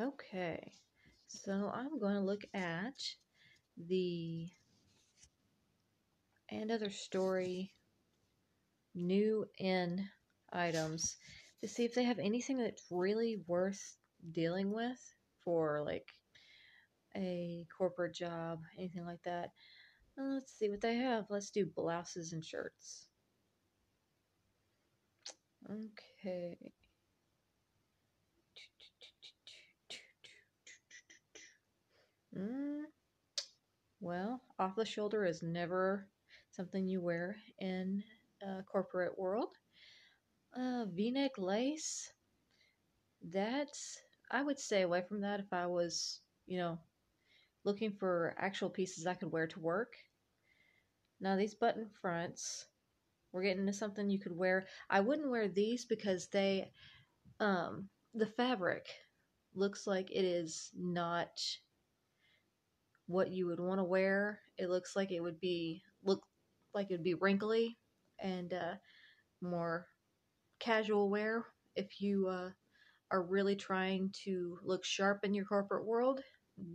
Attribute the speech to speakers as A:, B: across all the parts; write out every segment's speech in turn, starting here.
A: Okay, so I'm going to look at the another story new in items to see if they have anything that's really worth dealing with for like a corporate job, anything like that. Uh, let's see what they have. Let's do blouses and shirts. Okay. Mm, well, off the shoulder is never something you wear in a corporate world. Uh, V-neck lace. That's I would stay away from that if I was, you know, looking for actual pieces I could wear to work. Now these button fronts, we're getting into something you could wear. I wouldn't wear these because they, um, the fabric looks like it is not what you would want to wear. It looks like it would be look like it would be wrinkly and uh, more casual wear if you uh, are really trying to look sharp in your corporate world.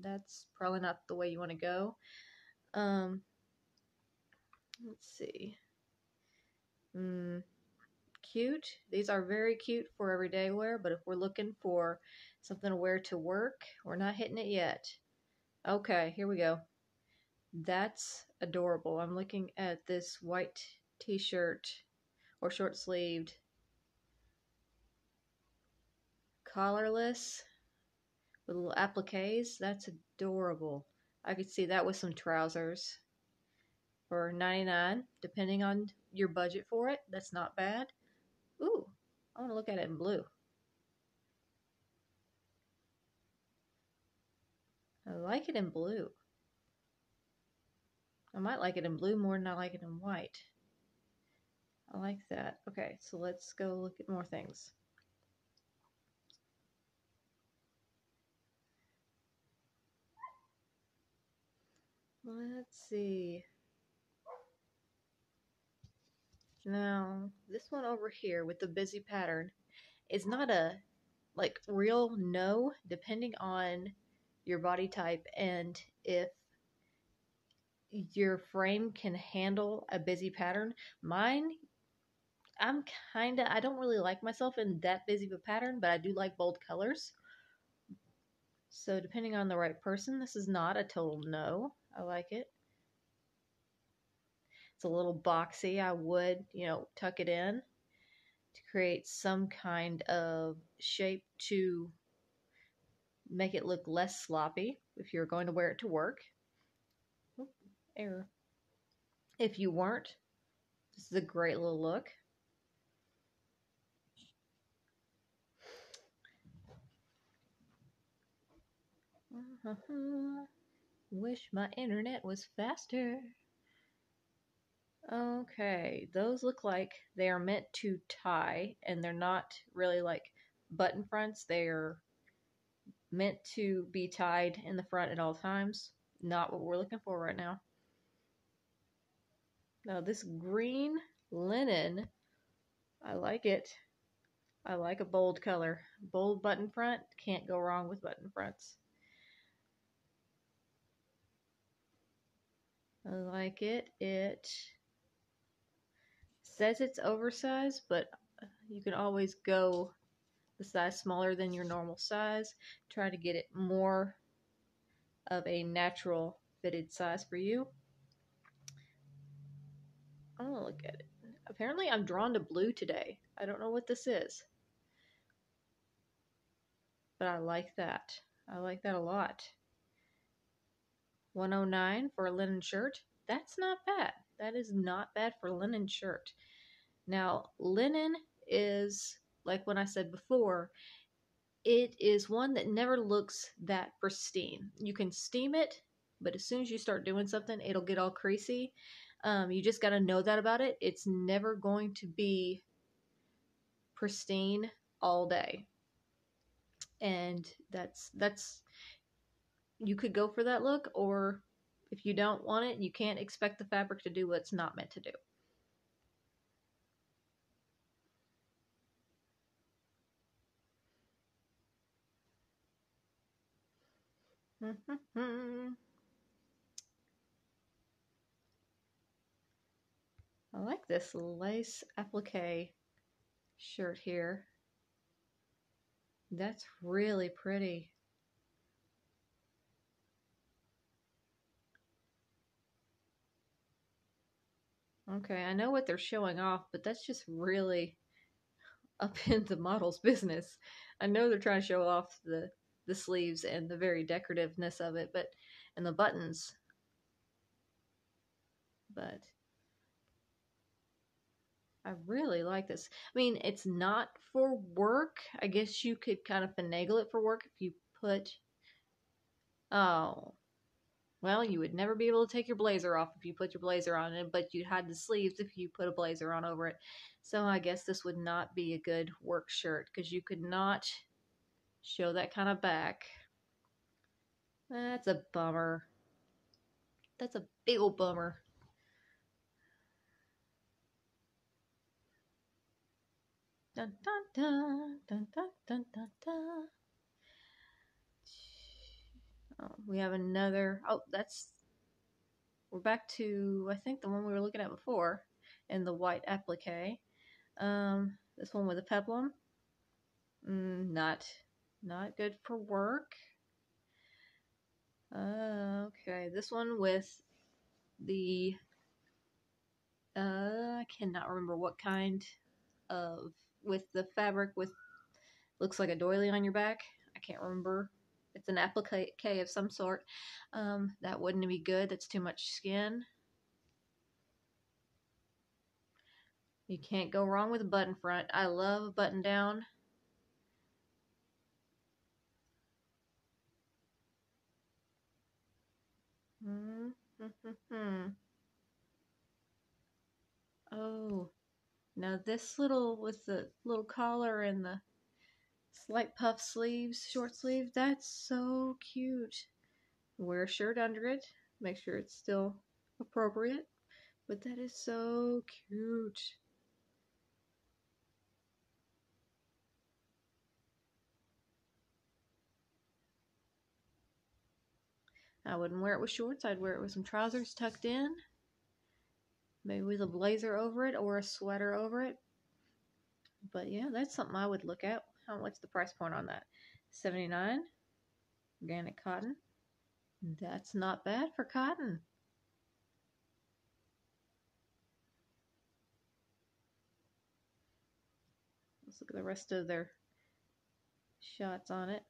A: That's probably not the way you want to go. Um, let's see. Mm, cute. These are very cute for everyday wear, but if we're looking for something to wear to work, we're not hitting it yet. Okay, here we go. That's adorable. I'm looking at this white t-shirt or short sleeved collarless with little appliques. That's adorable. I could see that with some trousers for 99 depending on your budget for it. That's not bad. Ooh, I want to look at it in blue. I like it in blue. I might like it in blue more than I like it in white. I like that. Okay, so let's go look at more things. Let's see. Now, this one over here with the busy pattern is not a like real no, depending on your body type and if your frame can handle a busy pattern. Mine, I'm kind of, I don't really like myself in that busy of a pattern, but I do like bold colors. So depending on the right person, this is not a total no. I like it. It's a little boxy. I would, you know, tuck it in to create some kind of shape to make it look less sloppy if you're going to wear it to work. Oop, error. If you weren't, this is a great little look. Wish my internet was faster. Okay, those look like they are meant to tie, and they're not really like button fronts. They're meant to be tied in the front at all times. Not what we're looking for right now. Now, this green linen, I like it. I like a bold color. Bold button front, can't go wrong with button fronts. I like it. It says it's oversized, but you can always go the size smaller than your normal size. Try to get it more of a natural fitted size for you. I want to look at it. Apparently I'm drawn to blue today. I don't know what this is. But I like that. I like that a lot. 109 for a linen shirt. That's not bad. That is not bad for linen shirt. Now, linen is like when I said before, it is one that never looks that pristine. You can steam it, but as soon as you start doing something, it'll get all creasy. Um, you just got to know that about it. It's never going to be pristine all day. And that's that's you could go for that look or if you don't want it, you can't expect the fabric to do what it's not meant to do. I like this lace applique shirt here. That's really pretty. Okay, I know what they're showing off, but that's just really up in the model's business. I know they're trying to show off the the sleeves and the very decorativeness of it, but and the buttons. But I really like this. I mean, it's not for work. I guess you could kind of finagle it for work if you put. Oh, well, you would never be able to take your blazer off if you put your blazer on it, but you'd hide the sleeves if you put a blazer on over it. So I guess this would not be a good work shirt because you could not show that kind of back. That's a bummer. That's a big old bummer. Dun dun dun dun dun dun dun dun. Oh, we have another. Oh, that's. We're back to I think the one we were looking at before, in the white applique. Um, this one with a peplum. Mm, not, not good for work. Uh, okay, this one with the. Uh, I cannot remember what kind of with the fabric with looks like a doily on your back. I can't remember. It's an applique of some sort. Um, that wouldn't be good. That's too much skin. You can't go wrong with a button front. I love a button down. Mm -hmm. oh, now this little with the little collar and the slight puff sleeves, short sleeve, that's so cute. Wear a shirt under it. Make sure it's still appropriate. But that is so cute. I wouldn't wear it with shorts. I'd wear it with some trousers tucked in. Maybe with a blazer over it or a sweater over it. But yeah, that's something I would look at. How what's the price point on that? 79 organic cotton. That's not bad for cotton. Let's look at the rest of their shots on it.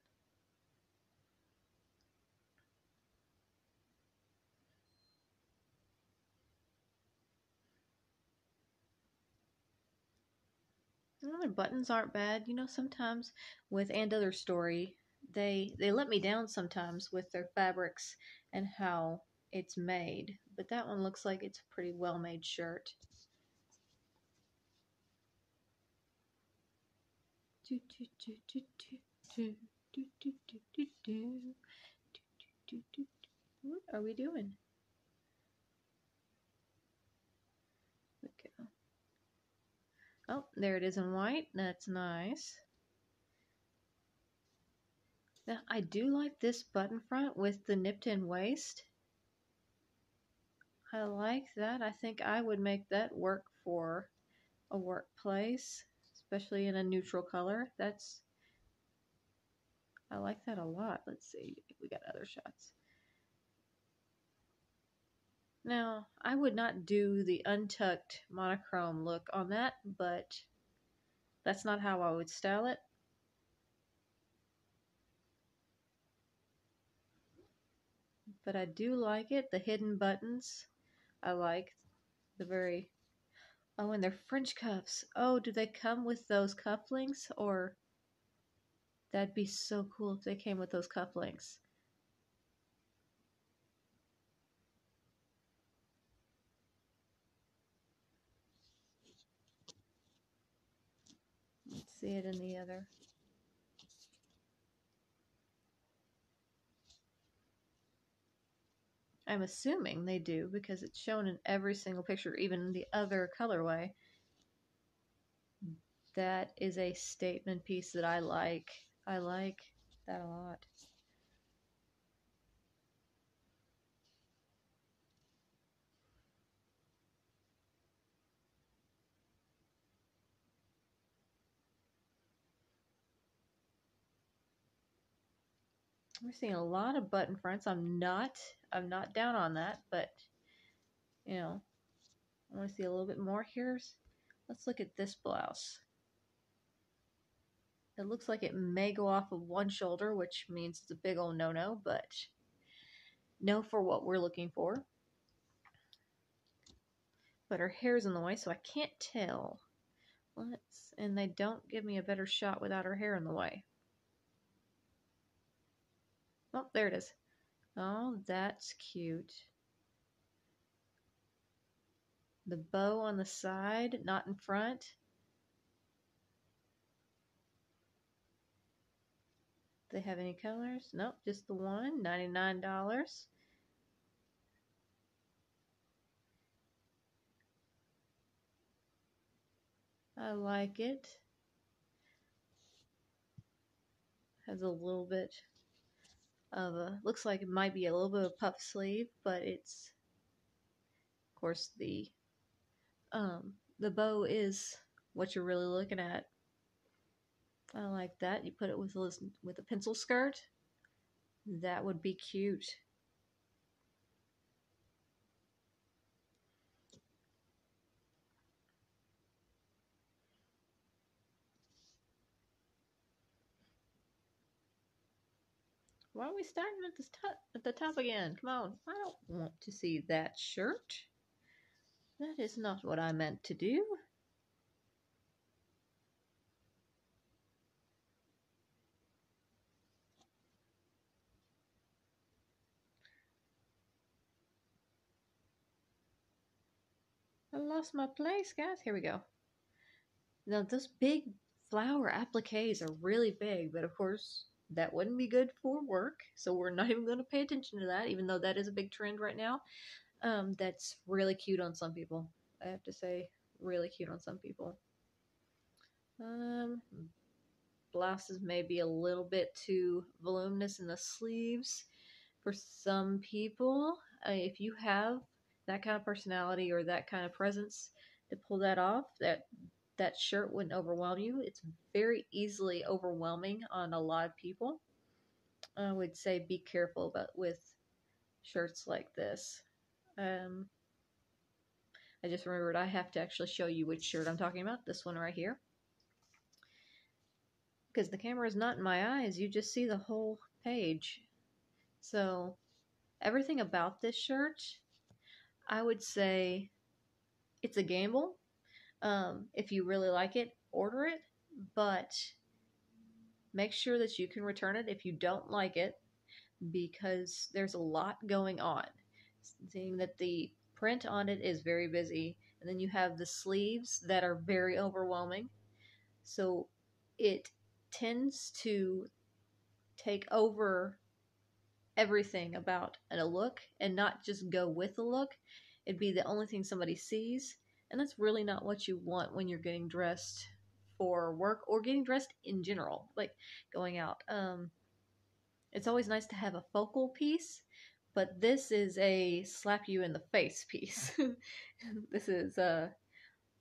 A: Their buttons aren't bad. You know, sometimes with and other story, they they let me down sometimes with their fabrics and how it's made. But that one looks like it's a pretty well made shirt. What are we doing? Oh, there it is in white. That's nice. Now, I do like this button front with the nipped in waist. I like that. I think I would make that work for a workplace, especially in a neutral color. That's, I like that a lot. Let's see if we got other shots. Now, I would not do the untucked monochrome look on that, but that's not how I would style it. But I do like it. The hidden buttons, I like the very... Oh, and they're French cuffs. Oh, do they come with those cufflinks? Or that'd be so cool if they came with those cufflinks. See it in the other. I'm assuming they do because it's shown in every single picture, even the other colorway. That is a statement piece that I like. I like that a lot. We're seeing a lot of button fronts. I'm not I'm not down on that, but you know, I want to see a little bit more. Here's let's look at this blouse. It looks like it may go off of one shoulder, which means it's a big old no-no, but no for what we're looking for. But her hair's in the way, so I can't tell. Let's, and they don't give me a better shot without her hair in the way. Oh, there it is. Oh, that's cute. The bow on the side, not in front. Do they have any colors? Nope, just the one, $99. I like it. Has a little bit of a, looks like it might be a little bit of puff sleeve, but it's, of course, the, um, the bow is what you're really looking at. I like that. You put it with a, with a pencil skirt. That would be cute. Why are we starting at the top at the top again? Come on. I don't want to see that shirt. That is not what I meant to do. I lost my place, guys. Here we go. Now, those big flower appliques are really big, but of course, that wouldn't be good for work. So we're not even going to pay attention to that, even though that is a big trend right now. Um, that's really cute on some people. I have to say, really cute on some people. Um, blouses may be a little bit too voluminous in the sleeves for some people. Uh, if you have that kind of personality or that kind of presence to pull that off, that that shirt wouldn't overwhelm you. It's very easily overwhelming on a lot of people. I would say be careful about with shirts like this. Um, I just remembered I have to actually show you which shirt I'm talking about. This one right here. Because the camera is not in my eyes, you just see the whole page. So, everything about this shirt, I would say it's a gamble um, if you really like it, order it, but make sure that you can return it if you don't like it because there's a lot going on. Seeing that the print on it is very busy, and then you have the sleeves that are very overwhelming. So it tends to take over everything about a look and not just go with the look. It'd be the only thing somebody sees and that's really not what you want when you're getting dressed for work or getting dressed in general, like going out. Um, it's always nice to have a focal piece, but this is a slap you in the face piece. this is uh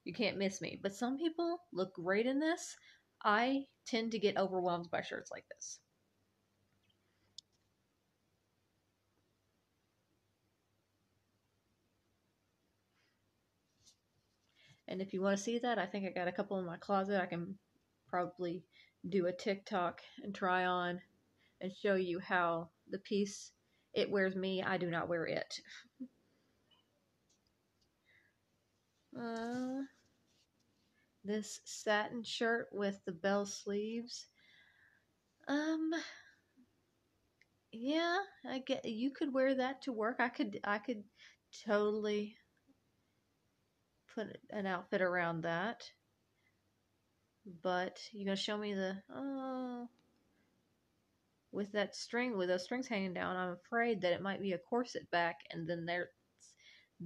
A: you can't miss me. But some people look great in this. I tend to get overwhelmed by shirts like this. And if you want to see that, I think I got a couple in my closet. I can probably do a TikTok and try on and show you how the piece it wears me. I do not wear it. uh, this satin shirt with the bell sleeves. Um, yeah, I get you could wear that to work. I could I could totally put an outfit around that. But you're gonna show me the oh with that string with those strings hanging down. I'm afraid that it might be a corset back, and then there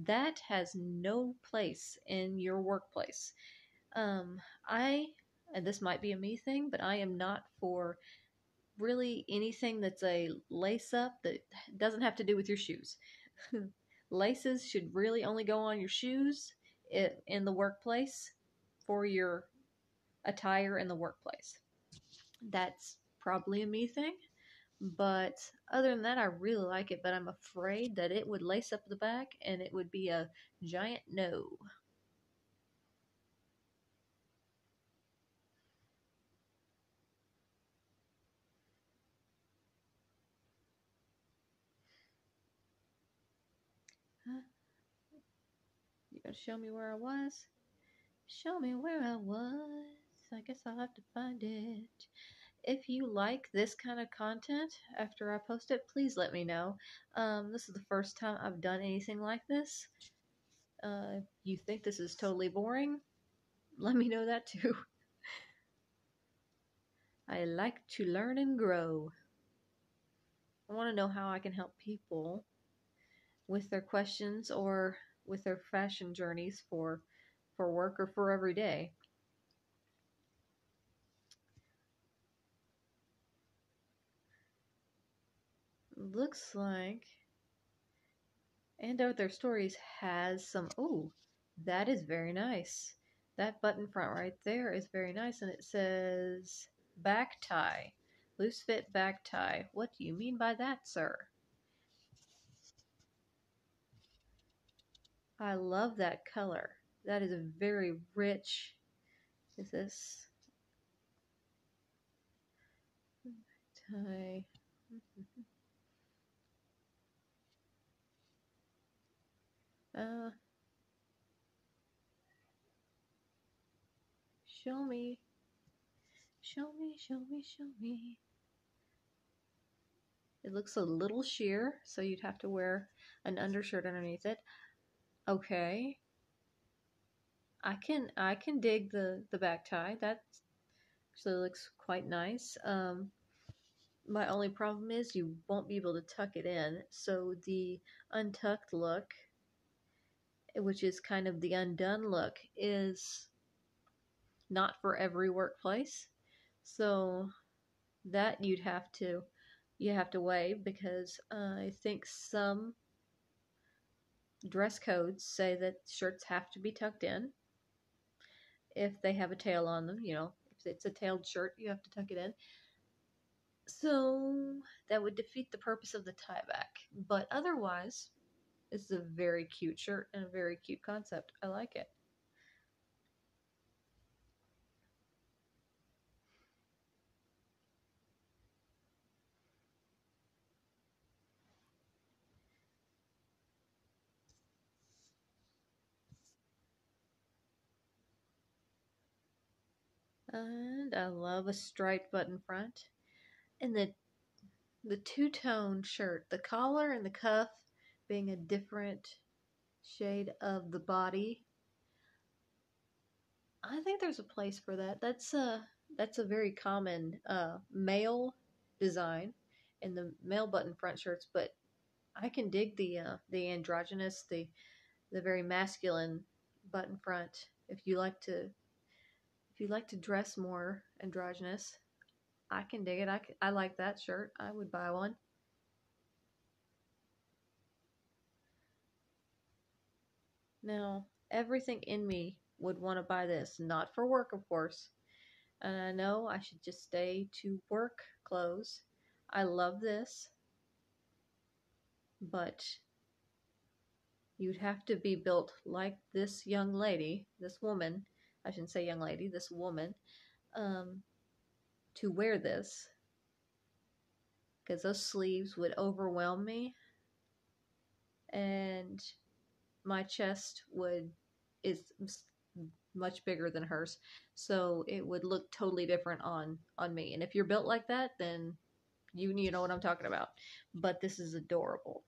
A: that has no place in your workplace. Um, I and this might be a me thing, but I am not for really anything that's a lace up that doesn't have to do with your shoes. Laces should really only go on your shoes it, in the workplace for your attire in the workplace. That's probably a me thing, But other than that, I really like it, but I'm afraid that it would lace up the back and it would be a giant no. Gotta show me where I was? Show me where I was. I guess I'll have to find it. If you like this kind of content after I post it, please let me know. Um, this is the first time I've done anything like this. Uh, you think this is totally boring? Let me know that too. I like to learn and grow. I want to know how I can help people with their questions or with their fashion journeys for for work or for every day. Looks like and Other Stories has some oh, that is very nice. That button front right there is very nice and it says back tie. Loose fit back tie. What do you mean by that, sir? I love that color. That is a very rich. Is this tie? Uh, show me, show me, show me, show me. It looks a little sheer, so you'd have to wear an undershirt underneath it. Okay. I can I can dig the the back tie. That actually looks quite nice. Um, my only problem is you won't be able to tuck it in. So the untucked look, which is kind of the undone look, is not for every workplace. So that you'd have to you have to weigh because uh, I think some dress codes say that shirts have to be tucked in if they have a tail on them. You know, if it's a tailed shirt, you have to tuck it in. So that would defeat the purpose of the tie back. But otherwise, it's a very cute shirt and a very cute concept. I like it. And I love a striped button front. And the the two-tone shirt, the collar and the cuff being a different shade of the body. I think there's a place for that. That's a that's a very common uh, male design in the male button front shirts, but I can dig the uh, the androgynous, the the very masculine button front. If you like to if you like to dress more androgynous, I can dig it. I, I like that shirt. I would buy one. Now, everything in me would want to buy this. Not for work, of course. And I know I should just stay to work clothes. I love this. But you'd have to be built like this young lady, this woman, I shouldn't say young lady, this woman, um, to wear this. Because those sleeves would overwhelm me. And my chest would is much bigger than hers. So it would look totally different on on me. And if you're built like that then you you know what I'm talking about. But this is adorable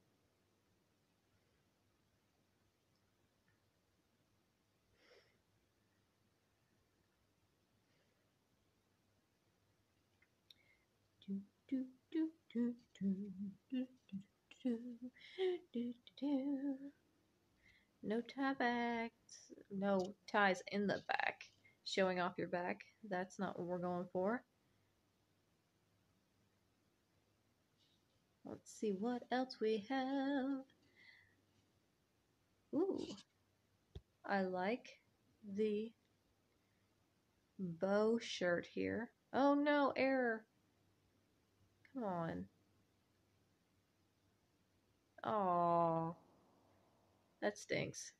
A: No tie backs, no ties in the back, showing off your back. That's not what we're going for. Let's see what else we have. Ooh, I like the bow shirt here. Oh no, error. Come on. Oh, that stinks.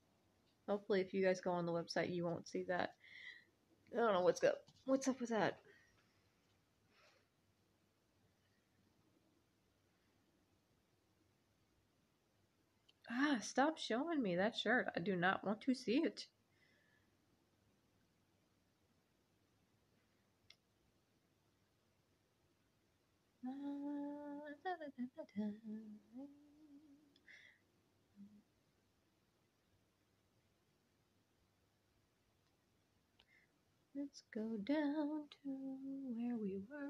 A: Hopefully, if you guys go on the website, you won't see that. I don't know what's up. What's up with that? Ah, stop showing me that shirt. I do not want to see it. Let's go down to where we were.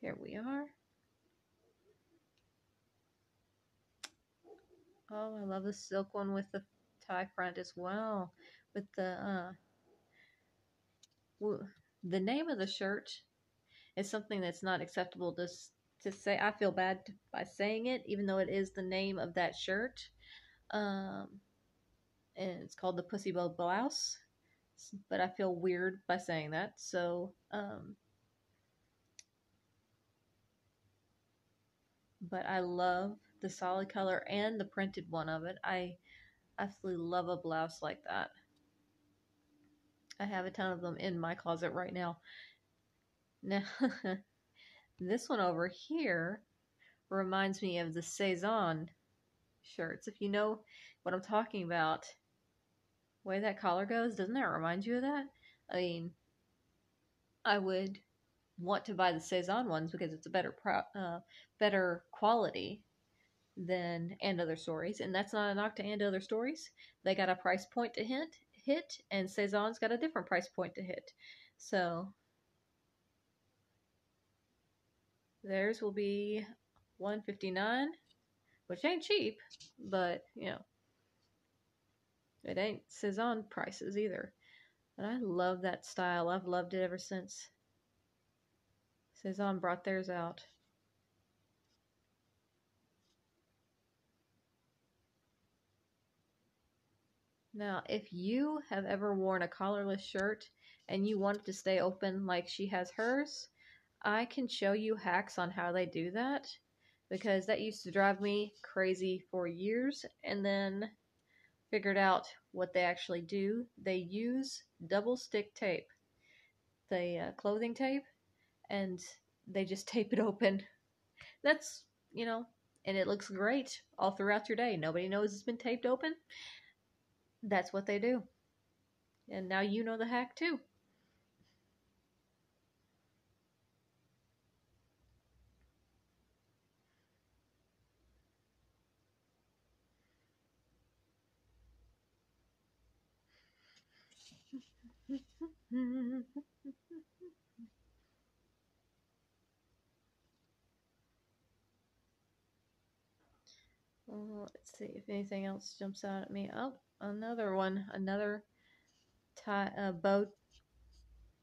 A: Here we are. Oh, I love the silk one with the tie front as well. With the uh the name of the shirt is something that's not acceptable to to say. I feel bad by saying it, even though it is the name of that shirt. Um, and it's called the Pussy Bow Blouse, but I feel weird by saying that. So, um, but I love the solid color and the printed one of it. I absolutely love a blouse like that. I have a ton of them in my closet right now. Now, this one over here reminds me of the Sézane shirts. If you know what I'm talking about, way that collar goes, doesn't that remind you of that? I mean, I would want to buy the Sézane ones because it's a better pro- uh, better quality than and other stories, and that's not a knock to and other stories. They got a price point to hit, hit, and Sézane's got a different price point to hit. So theirs will be 159 which ain't cheap, but you know, it ain't Sézane prices either. But I love that style. I've loved it ever since Sézane brought theirs out. Now, if you have ever worn a collarless shirt and you want it to stay open like she has hers, I can show you hacks on how they do that because that used to drive me crazy for years and then figured out what they actually do. They use double stick tape, the uh, clothing tape, and they just tape it open. That's, you know, and it looks great all throughout your day. Nobody knows it's been taped open that's what they do. And now you know the hack too. let's see if anything else jumps out at me. Oh, another one, another tie, uh, bow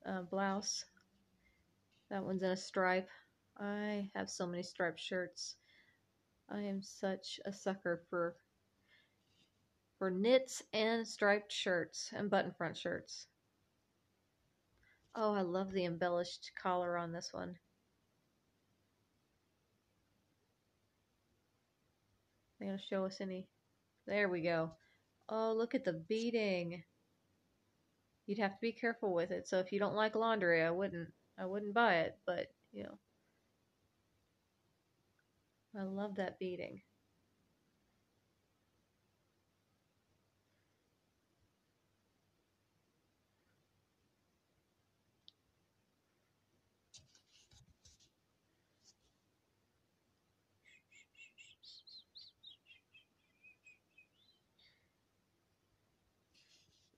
A: uh, blouse. That one's in a stripe. I have so many striped shirts. I am such a sucker for for knits and striped shirts and button front shirts. Oh, I love the embellished collar on this one. They're going to show us any. There we go. Oh, look at the beading. You'd have to be careful with it. So if you don't like laundry, I wouldn't I wouldn't buy it, but you know. I love that beading.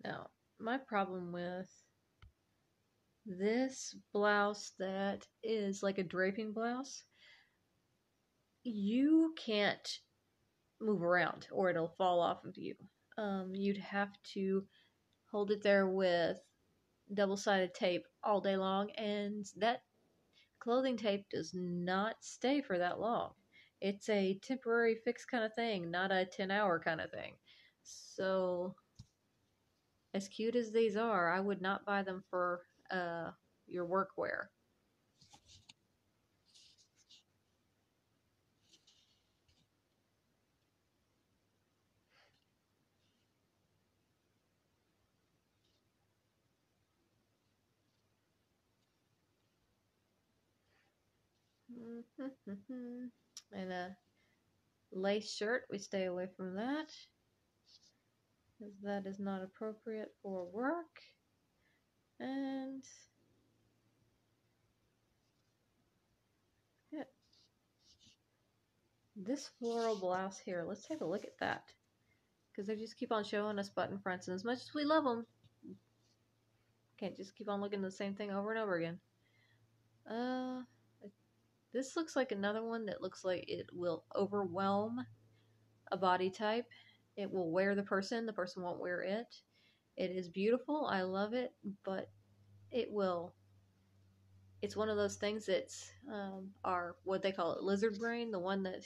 A: Now, my problem with this blouse that is like a draping blouse, you can't move around or it'll fall off of you. Um, you'd have to hold it there with double sided tape all day long, and that clothing tape does not stay for that long. It's a temporary fix kind of thing, not a 10 hour kind of thing. So as cute as these are, I would not buy them for uh, your workwear. Mm-hmm, mm-hmm. and a lace shirt, we stay away from that. Because that is not appropriate for work. And yeah. This floral blouse here, let's take a look at that. Because they just keep on showing us button fronts, and as much as we love them, can't just keep on looking at the same thing over and over again. Uh, this looks like another one that looks like it will overwhelm a body type. It will wear the person, the person won't wear it. It is beautiful, I love it, but it will. It's one of those things that's um, our what they call it lizard brain, the one that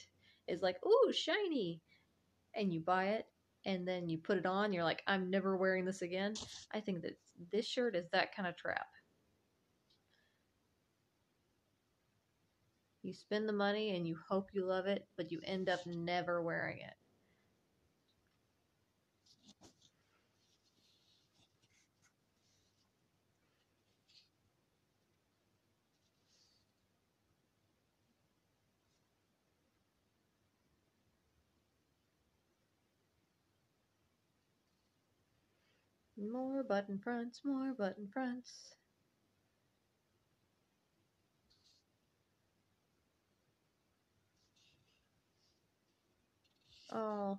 A: is like, ooh, shiny, and you buy it, and then you put it on, you're like, I'm never wearing this again. I think that this shirt is that kind of trap. You spend the money and you hope you love it, but you end up never wearing it. More button fronts, more button fronts. Oh,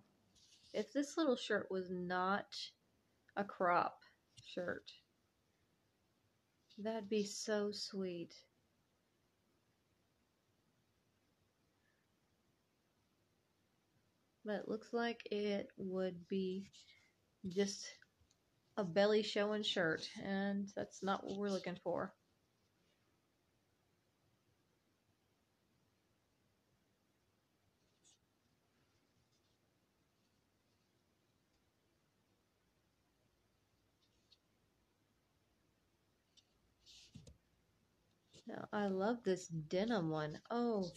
A: if this little shirt was not a crop shirt, that'd be so sweet. But it looks like it would be just a belly showing shirt, and that's not what we're looking for. Now, I love this denim one. Oh,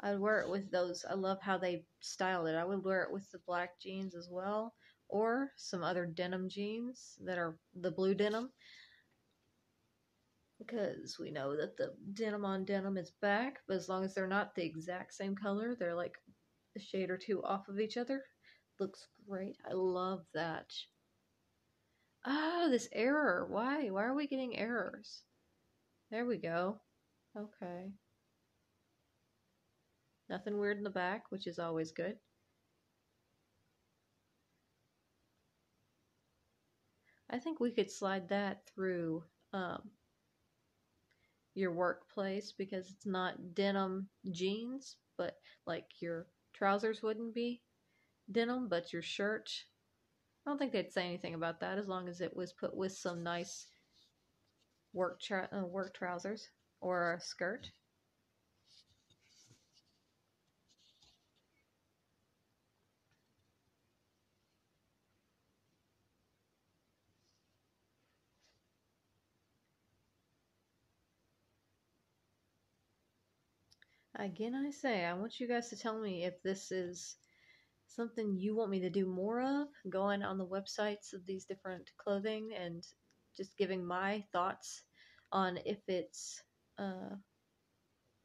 A: I'd wear it with those. I love how they styled it. I would wear it with the black jeans as well, or some other denim jeans that are the blue denim. Because we know that the denim on denim is back, but as long as they're not the exact same color, they're like a shade or two off of each other. Looks great. I love that. Ah, this error. Why? Why are we getting errors? There we go. Okay. Nothing weird in the back, which is always good. I think we could slide that through um, your workplace because it's not denim jeans, but like your trousers wouldn't be denim, but your shirt. I don't think they'd say anything about that as long as it was put with some nice work uh, work trousers or a skirt. Again, I say, I want you guys to tell me if this is something you want me to do more of, going on the websites of these different clothing and just giving my thoughts on if it's uh,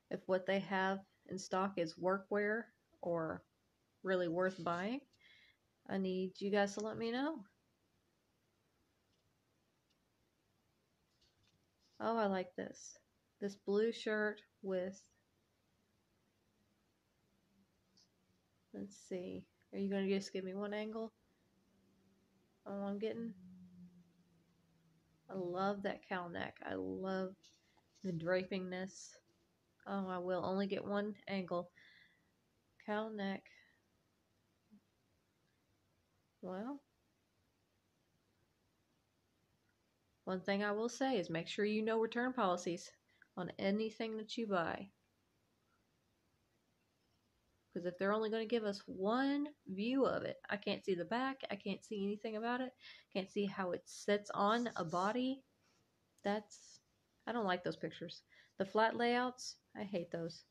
A: if what they have in stock is workwear or really worth buying. I need you guys to let me know. Oh, I like this. This blue shirt with Let's see. Are you going to just give me one angle? All I'm getting? I love that cowl neck. I love the drapingness. Oh, I will only get one angle. Cowl neck. Well, one thing I will say is make sure you know return policies on anything that you buy. Because if they're only going to give us one view of it, I can't see the back, I can't see anything about it, can't see how it sits on a body. That's, I don't like those pictures. The flat layouts, I hate those.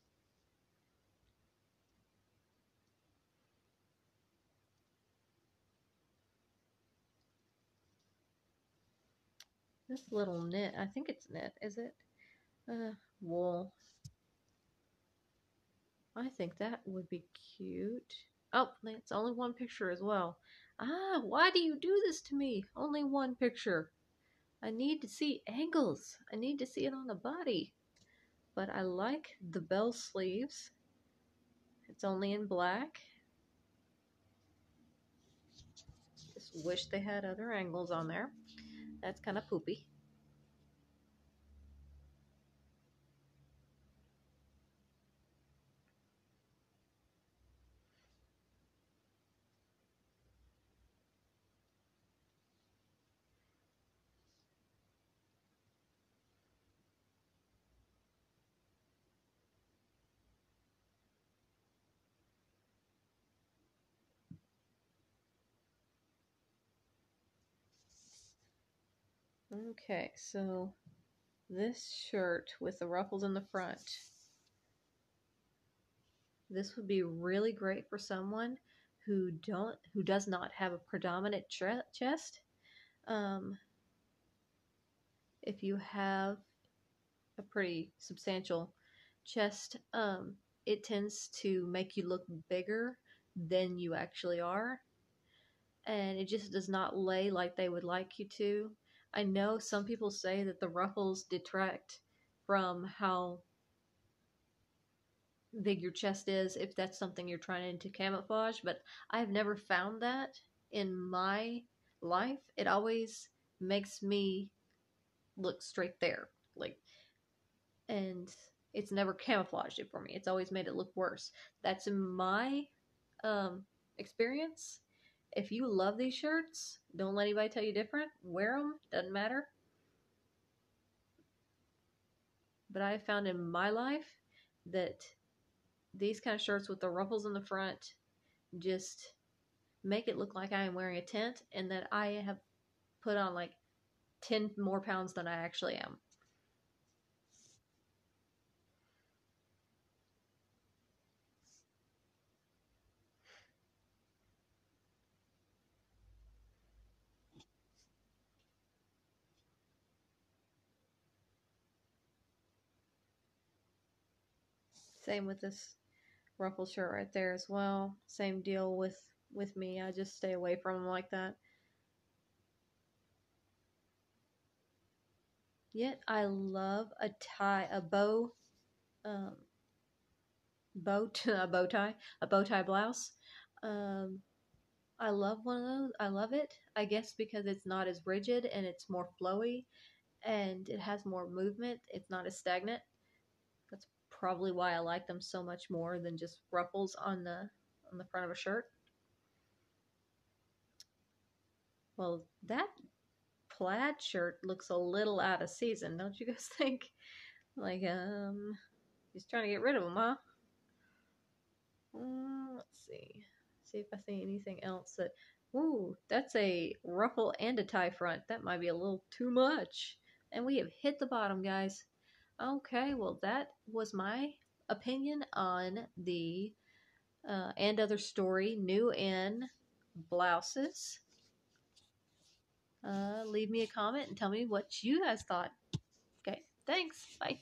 A: This little knit, I think it's knit, is it? Uh, wool. I think that would be cute. Oh, it's only one picture as well. Ah, why do you do this to me? Only one picture. I need to see angles. I need to see it on the body. But I like the bell sleeves. It's only in black. Just wish they had other angles on there. That's kind of poopy. Okay, so this shirt with the ruffles in the front. This would be really great for someone who don't who does not have a predominant chest. Um, if you have a pretty substantial chest, um, it tends to make you look bigger than you actually are. And it just does not lay like they would like you to. I know some people say that the ruffles detract from how big your chest is if that's something you're trying to camouflage, but I've never found that in my life. It always makes me look straight there. Like and it's never camouflaged it for me. It's always made it look worse. That's in my um experience if you love these shirts, don't let anybody tell you different. Wear them, doesn't matter. But I found in my life that these kind of shirts with the ruffles in the front just make it look like I am wearing a tent and that I have put on like 10 more pounds than I actually am. Same with this ruffle shirt right there as well. Same deal with with me. I just stay away from them like that. Yet I love a tie, a bow, um, bow, a bow tie, a bow tie blouse. Um, I love one of those. I love it. I guess because it's not as rigid and it's more flowy, and it has more movement. It's not as stagnant probably why I like them so much more than just ruffles on the on the front of a shirt. Well, that plaid shirt looks a little out of season, don't you guys think? Like, um, he's trying to get rid of them, huh? Uh, let's see. See if I see anything else that. Ooh, that's a ruffle and a tie front. That might be a little too much. And we have hit the bottom, guys. Okay, well, that was my opinion on the uh, and other story new in blouses. Uh, leave me a comment and tell me what you guys thought. Okay, thanks. Bye.